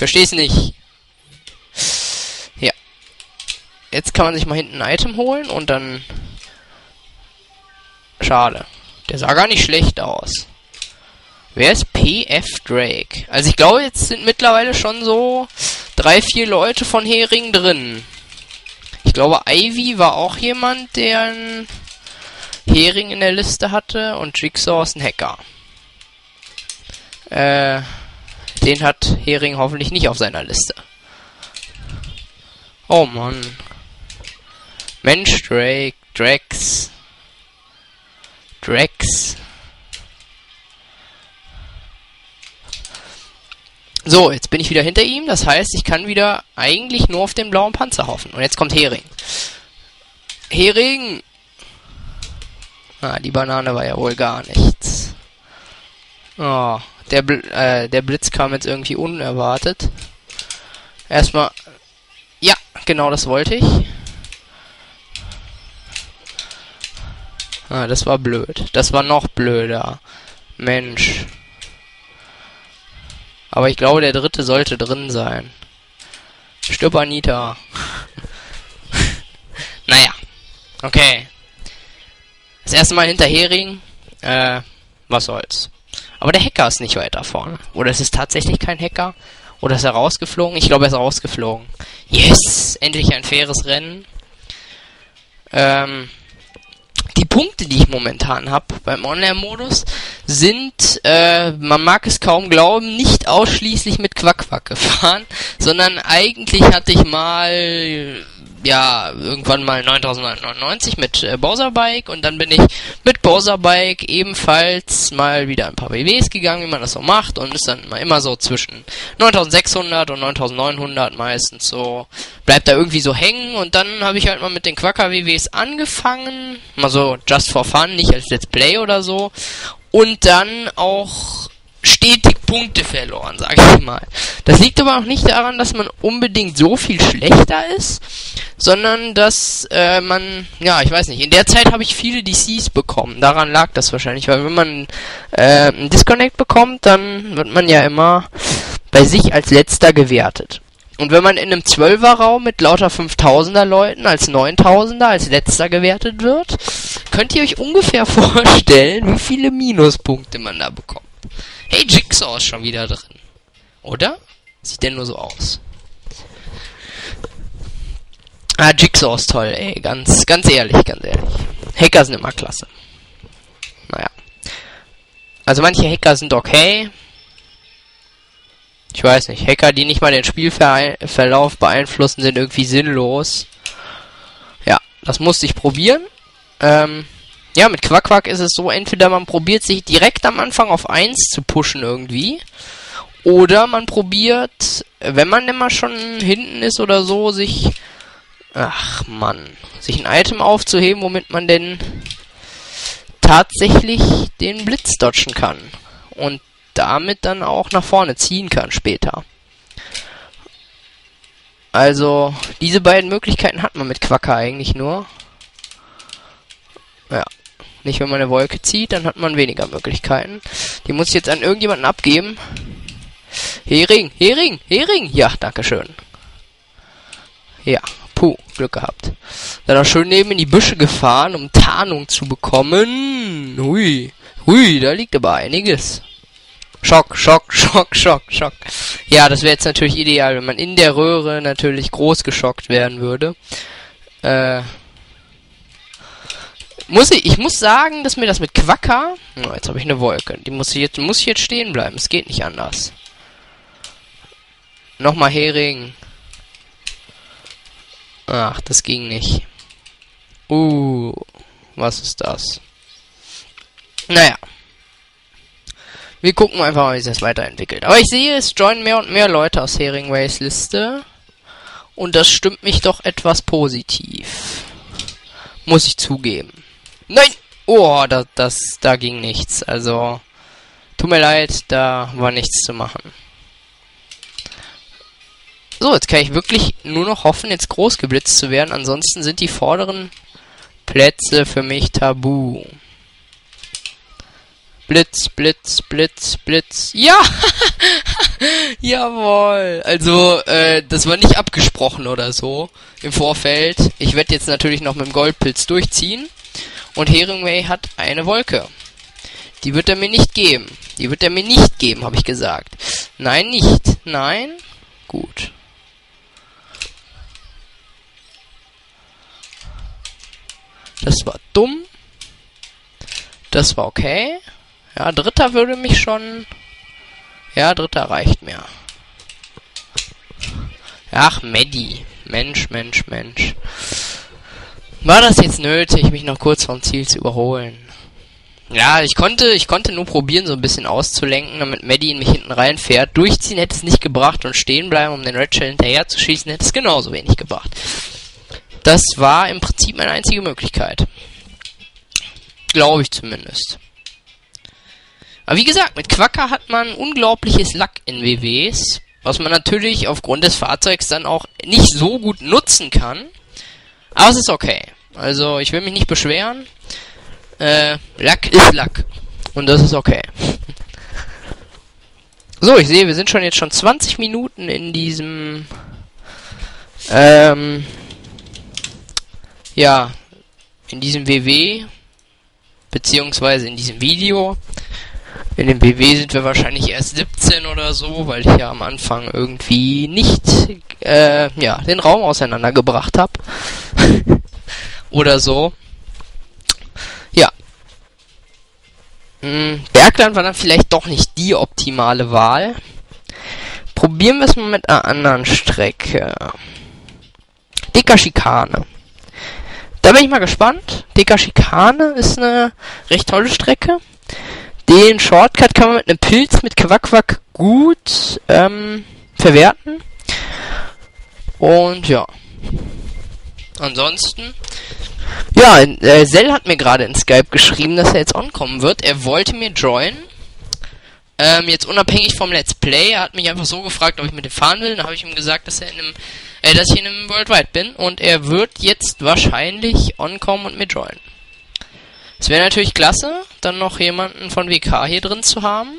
verstehe es nicht. Ja. Jetzt kann man sich mal hinten ein Item holen und dann... Schade. Der sah gar nicht schlecht aus. Wer ist PF Drake? Also ich glaube, jetzt sind mittlerweile schon so drei, vier Leute von Hering drin. Ich glaube, Ivy war auch jemand, der einen Hering in der Liste hatte und Jigsaw ist ein Hacker. Äh, den hat Hering hoffentlich nicht auf seiner Liste. Oh Mann. Mensch, Drake, Drax. Drax. So, jetzt bin ich wieder hinter ihm. Das heißt, ich kann wieder eigentlich nur auf den blauen Panzer hoffen. Und jetzt kommt Hering. Hering! Ah, die Banane war ja wohl gar nichts. Oh, der, Bl äh, der Blitz kam jetzt irgendwie unerwartet. Erstmal... Ja, genau das wollte ich. Ah, das war blöd. Das war noch blöder. Mensch. Aber ich glaube, der dritte sollte drin sein. Stirb Anita. naja. Okay. Das erste Mal hinter Hering. Äh, was soll's. Aber der Hacker ist nicht weiter vorne. Oder ist es tatsächlich kein Hacker? Oder ist er rausgeflogen? Ich glaube, er ist rausgeflogen. Yes! Endlich ein faires Rennen. Ähm, die Punkte, die ich momentan habe beim Online-Modus, sind, äh, man mag es kaum glauben, nicht ausschließlich mit Quackquack gefahren, sondern eigentlich hatte ich mal ja, irgendwann mal 9999 mit äh, Bowser Bike und dann bin ich mit Bowser Bike ebenfalls mal wieder ein paar WWs gegangen, wie man das so macht und ist dann mal immer so zwischen 9600 und 9900 meistens so, bleibt da irgendwie so hängen und dann habe ich halt mal mit den Quacker WWs angefangen, mal so just for fun, nicht als Let's Play oder so und dann auch stetig Punkte verloren, sag ich mal. Das liegt aber auch nicht daran, dass man unbedingt so viel schlechter ist, sondern dass äh, man, ja, ich weiß nicht, in der Zeit habe ich viele DCs bekommen. Daran lag das wahrscheinlich, weil wenn man äh, einen Disconnect bekommt, dann wird man ja immer bei sich als letzter gewertet. Und wenn man in einem 12er Raum mit lauter 5000er Leuten als 9000er als letzter gewertet wird, könnt ihr euch ungefähr vorstellen, wie viele Minuspunkte man da bekommt. Hey, Jigsaw ist schon wieder drin. Oder? Sieht denn nur so aus? Ah, Jigsaw ist toll, ey. Ganz, ganz ehrlich, ganz ehrlich. Hacker sind immer klasse. Naja. Also manche Hacker sind okay. Ich weiß nicht. Hacker, die nicht mal den Spielverlauf beeinflussen, sind irgendwie sinnlos. Ja, das musste ich probieren. Ähm, ja, mit Quack Quack ist es so, entweder man probiert sich direkt am Anfang auf 1 zu pushen irgendwie. Oder man probiert, wenn man immer schon hinten ist oder so, sich... Ach man, sich ein Item aufzuheben, womit man denn tatsächlich den Blitz dodgen kann. Und damit dann auch nach vorne ziehen kann später. Also, diese beiden Möglichkeiten hat man mit Quacker eigentlich nur. Ja. Nicht, wenn man eine Wolke zieht, dann hat man weniger Möglichkeiten. Die muss ich jetzt an irgendjemanden abgeben. Hering, Hering, Hering. Ja, danke schön. Ja, puh, Glück gehabt. Dann auch schön neben in die Büsche gefahren, um Tarnung zu bekommen. Hui, hui, da liegt aber einiges. Schock, Schock, Schock, Schock, Schock. Ja, das wäre jetzt natürlich ideal, wenn man in der Röhre natürlich groß geschockt werden würde. Äh, muss ich, ich muss sagen, dass mir das mit Quacker... Oh, jetzt habe ich eine Wolke. Die muss jetzt, muss jetzt stehen bleiben. Es geht nicht anders. Nochmal Hering. Ach, das ging nicht. Uh, was ist das? Naja. Wir gucken einfach wie sich das weiterentwickelt. Aber ich sehe, es joinen mehr und mehr Leute aus Heringways Liste. Und das stimmt mich doch etwas positiv. Muss ich zugeben. Nein! Oh, das, das, da ging nichts. Also, tut mir leid, da war nichts zu machen. So, jetzt kann ich wirklich nur noch hoffen, jetzt groß geblitzt zu werden. Ansonsten sind die vorderen Plätze für mich tabu. Blitz, Blitz, Blitz, Blitz. Ja! Jawohl! Also, äh, das war nicht abgesprochen oder so im Vorfeld. Ich werde jetzt natürlich noch mit dem Goldpilz durchziehen. Und Heringway hat eine Wolke. Die wird er mir nicht geben. Die wird er mir nicht geben, habe ich gesagt. Nein, nicht. Nein? Gut. Das war dumm. Das war okay. Ja, dritter würde mich schon... Ja, dritter reicht mir. Ach, Medi. Mensch, Mensch, Mensch. War das jetzt nötig, mich noch kurz vom Ziel zu überholen? Ja, ich konnte, ich konnte nur probieren, so ein bisschen auszulenken, damit Maddie in mich hinten reinfährt. Durchziehen hätte es nicht gebracht und stehen bleiben, um den Red Shell hinterher zu schießen, hätte es genauso wenig gebracht. Das war im Prinzip meine einzige Möglichkeit. Glaube ich zumindest. Aber wie gesagt, mit Quacker hat man unglaubliches Lack in WWs, was man natürlich aufgrund des Fahrzeugs dann auch nicht so gut nutzen kann. Aber es ist okay. Also, ich will mich nicht beschweren. Äh, Lack ist Lack. Und das ist okay. So, ich sehe, wir sind schon jetzt schon 20 Minuten in diesem, ähm, ja, in diesem WW, beziehungsweise in diesem Video. In dem WW sind wir wahrscheinlich erst 17 oder so, weil ich ja am Anfang irgendwie nicht, äh, ja, den Raum auseinandergebracht habe. oder so. Ja. Hm, Bergland war dann vielleicht doch nicht die optimale Wahl. Probieren wir es mal mit einer anderen Strecke. Dicker Schikane. Da bin ich mal gespannt. Dicker Schikane ist eine recht tolle Strecke. Den Shortcut kann man mit einem Pilz mit Quack-Quack gut ähm, verwerten. Und ja. Ansonsten. Ja, äh, Zell hat mir gerade in Skype geschrieben, dass er jetzt onkommen wird. Er wollte mir joinen. Ähm, jetzt unabhängig vom Let's Play. Er hat mich einfach so gefragt, ob ich mit ihm fahren will. Dann habe ich ihm gesagt, dass er in einem, äh, dass ich in einem Worldwide bin. Und er wird jetzt wahrscheinlich onkommen und mir joinen. Es wäre natürlich klasse, dann noch jemanden von WK hier drin zu haben.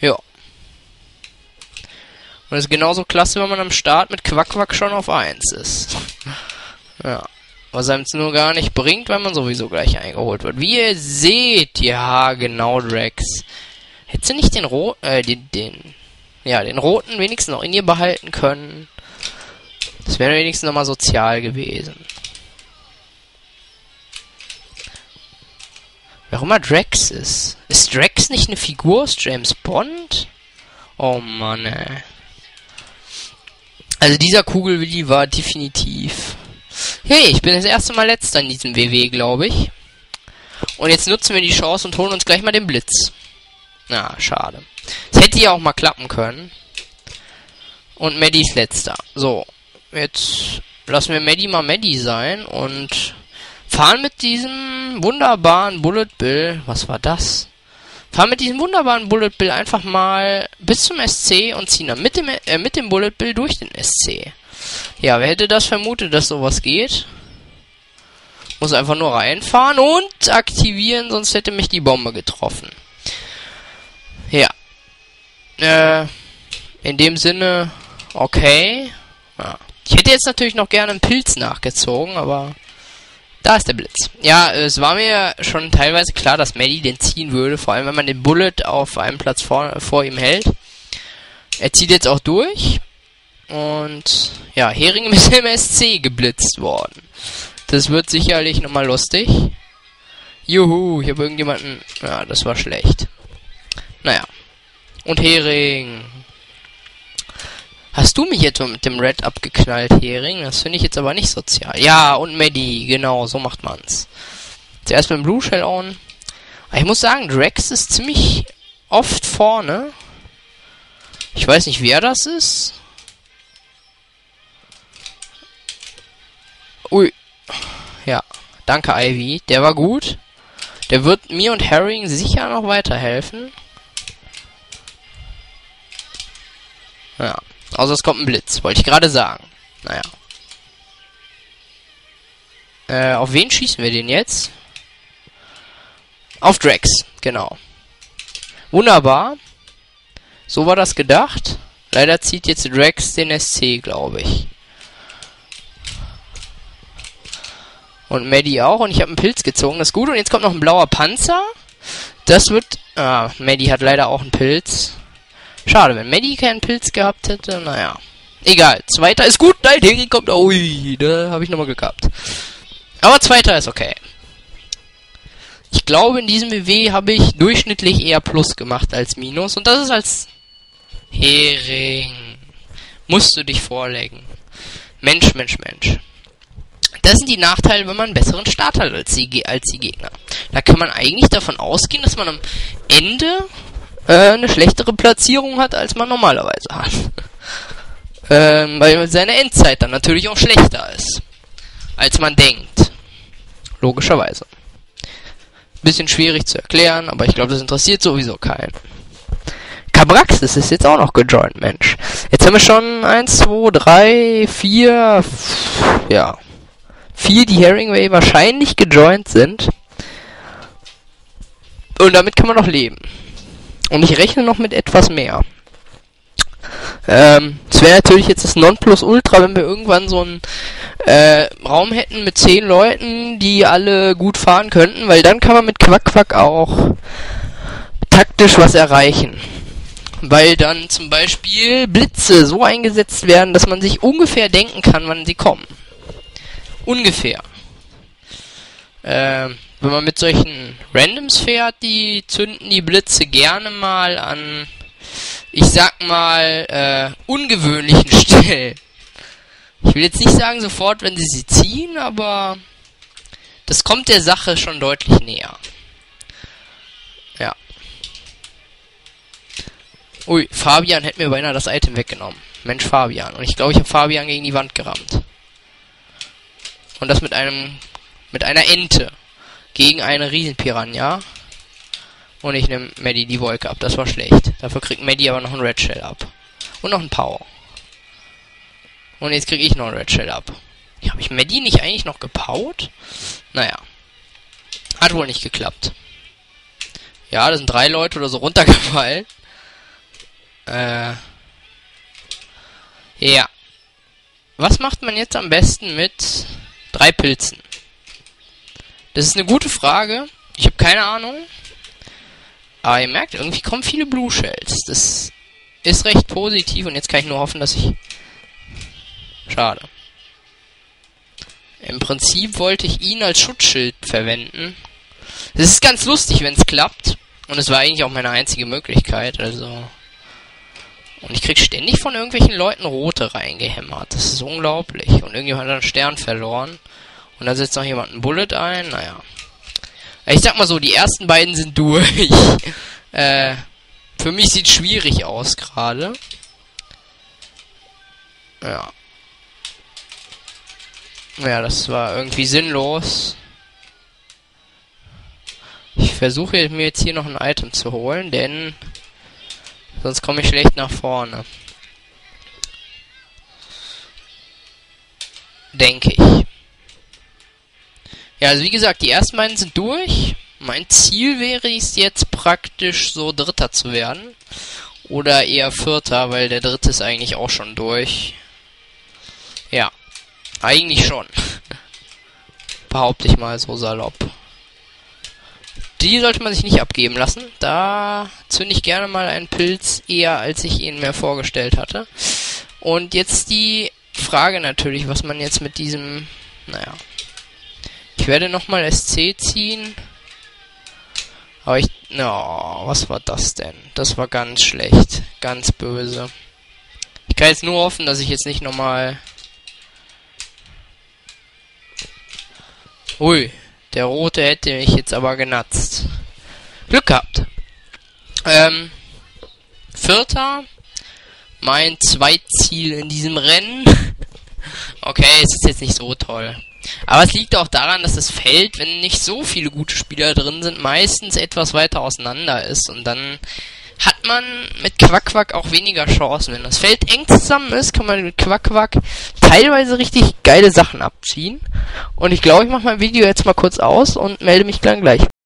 Ja. Und es ist genauso klasse, wenn man am Start mit Quack-Quack schon auf 1 ist. ja. Was einem nur gar nicht bringt, weil man sowieso gleich eingeholt wird. Wie ihr seht, ja, genau, Drax. Hättest du nicht den Rot, äh, den, den, ja, den roten wenigstens noch in ihr behalten können? Das wäre wenigstens nochmal sozial gewesen. Warum er Drax ist. Ist Drax nicht eine Figur aus James Bond? Oh Mann, ey. Also dieser Kugelwilli war definitiv. Hey, ich bin das erste Mal letzter in diesem WW, glaube ich. Und jetzt nutzen wir die Chance und holen uns gleich mal den Blitz. Na, schade. Es hätte ja auch mal klappen können. Und Maddie ist letzter. So, jetzt lassen wir Maddie mal Maddie sein und fahren mit diesem wunderbaren Bullet Bill. Was war das? Fahren mit diesem wunderbaren Bullet Bill einfach mal bis zum SC und ziehen dann mit dem, äh, mit dem Bullet Bill durch den SC. Ja, wer hätte das vermutet, dass sowas geht? Muss einfach nur reinfahren und aktivieren, sonst hätte mich die Bombe getroffen. Ja. Äh, in dem Sinne, okay. Ja. Ich hätte jetzt natürlich noch gerne einen Pilz nachgezogen, aber da ist der Blitz. Ja, es war mir schon teilweise klar, dass Maddie den ziehen würde, vor allem wenn man den Bullet auf einem Platz vor, vor ihm hält. Er zieht jetzt auch durch. Und ja, Hering ist im SC geblitzt worden. Das wird sicherlich nochmal lustig. Juhu, ich habe irgendjemanden... Ja, das war schlecht. Naja. Und Hering. Hast du mich jetzt mit dem Red abgeknallt, Hering? Das finde ich jetzt aber nicht sozial. Ja, und Maddie, genau, so macht man's. Zuerst mit dem Blue Shell on. Ich muss sagen, Drax ist ziemlich oft vorne. Ich weiß nicht, wer das ist. Ui. Ja, danke Ivy. Der war gut. Der wird mir und Herring sicher noch weiterhelfen. Ja. Also es kommt ein Blitz, wollte ich gerade sagen. Naja. Äh, auf wen schießen wir den jetzt? Auf Drax, genau. Wunderbar. So war das gedacht. Leider zieht jetzt Drax den SC, glaube ich. Und Maddie auch. Und ich habe einen Pilz gezogen. Das ist gut. Und jetzt kommt noch ein blauer Panzer. Das wird... Ah, Maddie hat leider auch einen Pilz. Schade, wenn Maddie keinen Pilz gehabt hätte. Naja. Egal. Zweiter ist gut. Nein, Harry kommt... Ui, da habe ich nochmal gehabt. Aber zweiter ist okay. Ich glaube, in diesem WW habe ich durchschnittlich eher Plus gemacht als Minus. Und das ist als Hering. Musst du dich vorlegen. Mensch, Mensch, Mensch. Das sind die Nachteile, wenn man einen besseren Start hat als die, als die Gegner. Da kann man eigentlich davon ausgehen, dass man am Ende äh, eine schlechtere Platzierung hat, als man normalerweise hat. ähm, weil seine Endzeit dann natürlich auch schlechter ist, als man denkt. Logischerweise. Bisschen schwierig zu erklären, aber ich glaube, das interessiert sowieso keinen. Cabraxis ist jetzt auch noch gejoint, Mensch. Jetzt haben wir schon 1, 2, 3, 4, ja, vier, die Herringway wahrscheinlich gejoint sind. Und damit kann man noch leben. Und ich rechne noch mit etwas mehr. Ähm, es wäre natürlich jetzt das Nonplusultra, wenn wir irgendwann so einen äh, Raum hätten mit zehn Leuten, die alle gut fahren könnten, weil dann kann man mit Quack Quack auch taktisch was erreichen. Weil dann zum Beispiel Blitze so eingesetzt werden, dass man sich ungefähr denken kann, wann sie kommen. Ungefähr. Ähm, wenn man mit solchen Randoms fährt, die zünden die Blitze gerne mal an, ich sag mal, äh, ungewöhnlichen Stellen. Ich will jetzt nicht sagen sofort, wenn sie sie ziehen, aber das kommt der Sache schon deutlich näher. Ja. Ui, Fabian hätte mir beinahe das Item weggenommen. Mensch, Fabian. Und ich glaube, ich habe Fabian gegen die Wand gerammt. Und das mit einem, mit einer Ente. Gegen eine Riesenpiranha. Und ich nehme Maddie die Wolke ab. Das war schlecht. Dafür kriegt Maddie aber noch ein Red Shell ab. Und noch ein Power. Und jetzt kriege ich noch ein Red Shell ab. Habe ich Maddie nicht eigentlich noch gepaut? Naja. Hat wohl nicht geklappt. Ja, da sind drei Leute oder so runtergefallen. Äh. Ja. Was macht man jetzt am besten mit drei Pilzen? Das ist eine gute Frage. Ich habe keine Ahnung. Aber ihr merkt, irgendwie kommen viele Blue Shells. Das ist recht positiv und jetzt kann ich nur hoffen, dass ich... Schade. Im Prinzip wollte ich ihn als Schutzschild verwenden. Das ist ganz lustig, wenn es klappt. Und es war eigentlich auch meine einzige Möglichkeit, also... Und ich krieg ständig von irgendwelchen Leuten rote reingehämmert. Das ist unglaublich. Und irgendjemand hat einen Stern verloren. Und da setzt noch jemand einen Bullet ein. Naja. Ich sag mal so, die ersten beiden sind durch. äh, für mich sieht schwierig aus gerade. Ja. Ja, das war irgendwie sinnlos. Ich versuche mir jetzt hier noch ein Item zu holen, denn Sonst komme ich schlecht nach vorne. Denke ich. Ja, also wie gesagt, die ersten beiden sind durch. Mein Ziel wäre es jetzt praktisch so Dritter zu werden. Oder eher Vierter, weil der Dritte ist eigentlich auch schon durch. Ja, eigentlich schon. Behaupte ich mal so salopp die sollte man sich nicht abgeben lassen. Da zünde ich gerne mal einen Pilz eher, als ich ihn mir vorgestellt hatte. Und jetzt die Frage natürlich, was man jetzt mit diesem... Naja. Ich werde nochmal SC ziehen. Aber ich... No, was war das denn? Das war ganz schlecht. Ganz böse. Ich kann jetzt nur hoffen, dass ich jetzt nicht nochmal... Ui, der rote hätte mich jetzt aber genatzt. Glück gehabt. Ähm, Vierter. Mein Zweitziel in diesem Rennen. okay, es ist jetzt nicht so toll. Aber es liegt auch daran, dass das Feld, wenn nicht so viele gute Spieler drin sind, meistens etwas weiter auseinander ist. Und dann hat man mit Quack-Quack auch weniger Chancen. Wenn das Feld eng zusammen ist, kann man mit Quack-Quack teilweise richtig geile Sachen abziehen. Und ich glaube, ich mache mein Video jetzt mal kurz aus und melde mich dann gleich.